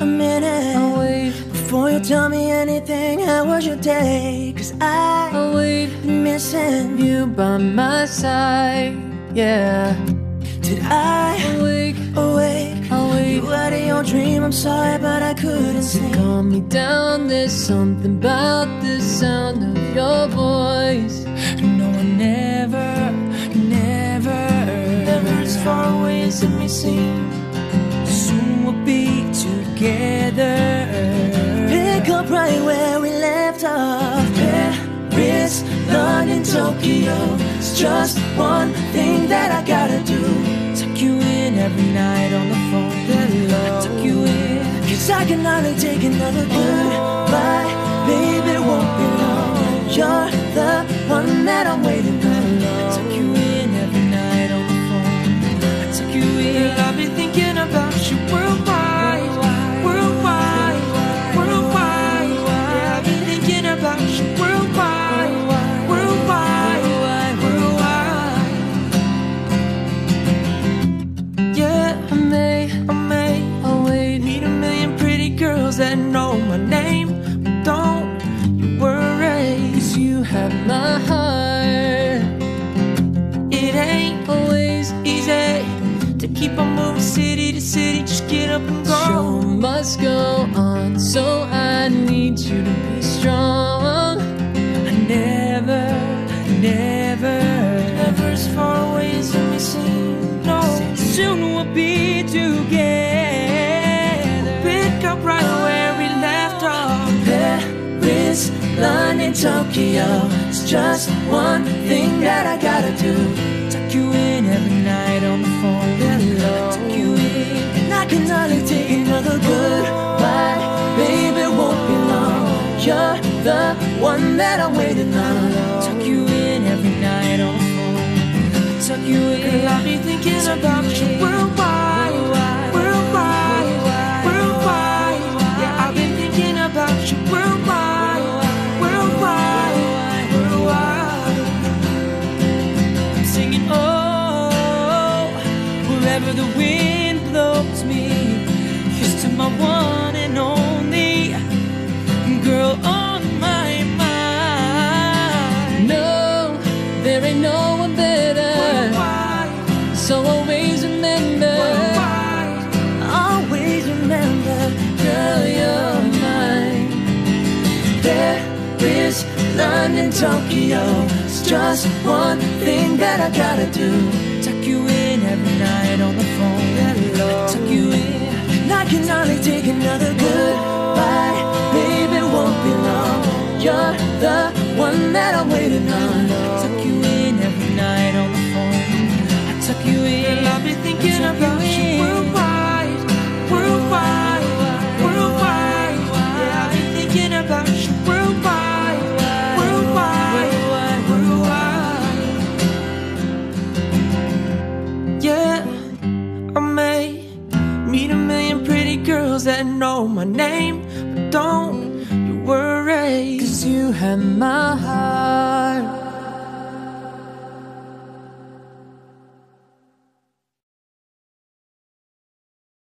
a minute. I'll wait. Before you tell me anything, how was your day? Cause I I'll wait. been missing you by my side, yeah. Did I awake, awake, awake You out of your dream, I'm sorry but I couldn't sleep. Calm me down, there's something about the sound of your voice. No, I never, never Never as far away as it may seem. Soon we'll be together. Pick up right where we left off. Paris, London, Tokyo. It's just one thing that I gotta do. Tuck you in every night on the phone. Hello. Tuck you in. Cause I can hardly take another goodbye. Baby, it won't be long. You're the one that I'm waiting on. Tuck you in every night on the phone. I tuck you in. I've been thinking about you that know my name. But don't you worry, you have my heart. it ain't Always, easy to keep on moving city to city. Just get up and show go. must go on, so I need you to be Paris, London, Tokyo. It's just one thing that I gotta do. Tuck you in every night on the phone. Hello. Tuck you in, and I can hardly take another goodbye. Baby, won't be long. You're the one that I'm waiting on. Tuck you in every night on the phone. Tuck you in. Girl, I'll be thinking about you oh, wherever the wind blows me. Here's to my one and only Tokyo. It's just one thing that I gotta do. Tuck you in every night on the phone. Hello. Tuck you in. I can hardly take another girls that know my name, but don't you worry. cause you have my heart.